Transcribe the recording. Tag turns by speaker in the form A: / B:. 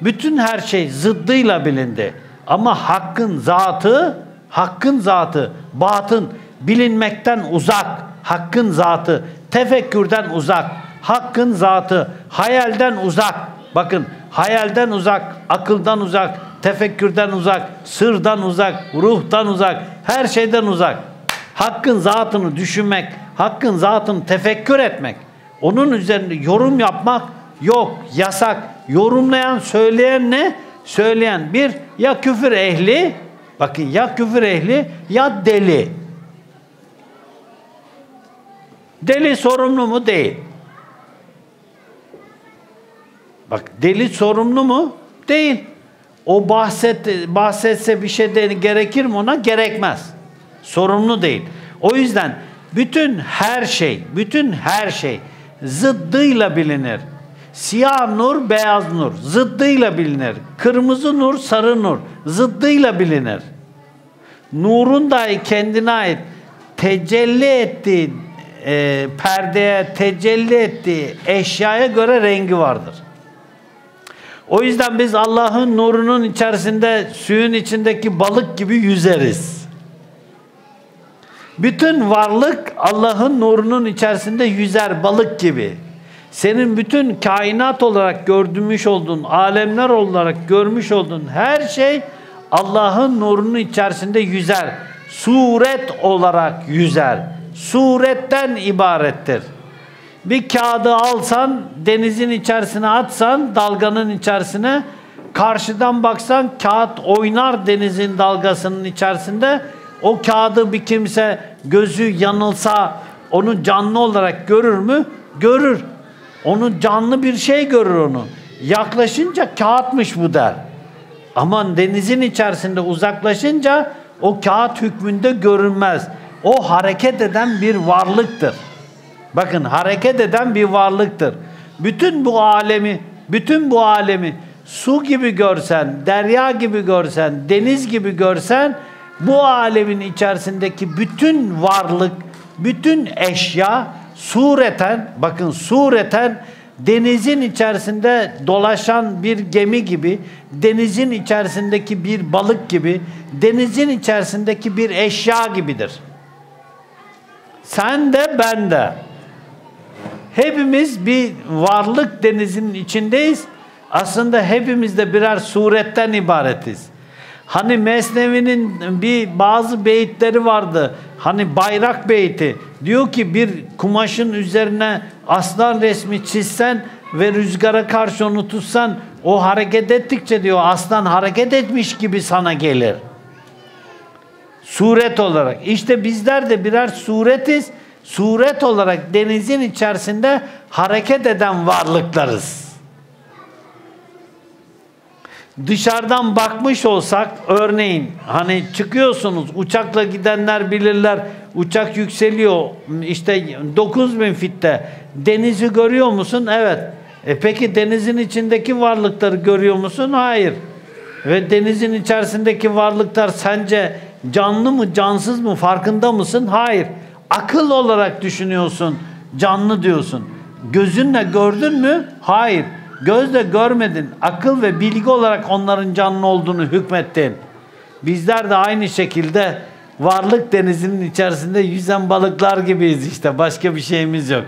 A: Bütün her şey zıddıyla bilindi. Ama hakkın zatı, hakkın zatı, batın bilinmekten uzak. Hakkın zatı tefekkürden uzak. Hakkın zatı hayalden uzak. Bakın hayalden uzak, akıldan uzak, tefekkürden uzak, sırdan uzak, ruhtan uzak, her şeyden uzak. Hakkın zatını düşünmek, hakkın zatını tefekkür etmek, onun üzerinde yorum yapmak yok, yasak. Yorumlayan, söyleyen ne? Söyleyen bir ya küfür ehli, bakın ya küfür ehli ya deli. Deli sorumlu mu? Değil. Bak deli sorumlu mu? Değil. O bahset, bahsetse bir şey de gerekir mi ona? Gerekmez. Sorumlu değil. O yüzden bütün her şey, bütün her şey zıddıyla bilinir. Siyah nur, beyaz nur zıddıyla bilinir. Kırmızı nur, sarı nur zıddıyla bilinir. Nurun dahi kendine ait tecelli ettiği e, perdeye tecelli ettiği eşyaya göre rengi vardır. O yüzden biz Allah'ın nurunun içerisinde suyun içindeki balık gibi yüzeriz. Bütün varlık Allah'ın nurunun içerisinde yüzer balık gibi. Senin bütün kainat olarak gördürmüş olduğun, alemler olarak görmüş olduğun her şey Allah'ın nurunun içerisinde yüzer. Suret olarak yüzer. Suretten ibarettir. Bir kağıdı alsan, denizin içerisine atsan, dalganın içerisine, karşıdan baksan kağıt oynar denizin dalgasının içerisinde. O kağıdı bir kimse gözü yanılsa onu canlı olarak görür mü? Görür. Onu canlı bir şey görür onu. Yaklaşınca kağıtmış bu der. Aman denizin içerisinde uzaklaşınca o kağıt hükmünde görünmez. O hareket eden bir varlıktır. Bakın hareket eden bir varlıktır. Bütün bu alemi, bütün bu alemi su gibi görsen, derya gibi görsen, deniz gibi görsen bu alemin içerisindeki bütün varlık, bütün eşya sureten, bakın sureten denizin içerisinde dolaşan bir gemi gibi, denizin içerisindeki bir balık gibi, denizin içerisindeki bir eşya gibidir. Sen de ben de. Hepimiz bir varlık denizinin içindeyiz. Aslında hepimiz de birer suretten ibaretiz. Hani Mesnevi'nin bir bazı beyitleri vardı. Hani bayrak beyti. Diyor ki bir kumaşın üzerine aslan resmi çizsen ve rüzgara karşı onu tutsan o hareket ettikçe diyor aslan hareket etmiş gibi sana gelir. Suret olarak. İşte bizler de birer suretiz. Suret olarak denizin içerisinde hareket eden varlıklarız dışarıdan bakmış olsak örneğin hani çıkıyorsunuz uçakla gidenler bilirler uçak yükseliyor işte 9000 fitte denizi görüyor musun? Evet. E peki denizin içindeki varlıkları görüyor musun? Hayır. Ve denizin içerisindeki varlıklar sence canlı mı cansız mı farkında mısın? Hayır. Akıl olarak düşünüyorsun canlı diyorsun. Gözünle gördün mü? Hayır. Gözle görmedin. Akıl ve bilgi olarak onların canlı olduğunu hükmettin. Bizler de aynı şekilde varlık denizinin içerisinde yüzen balıklar gibiyiz işte. Başka bir şeyimiz yok.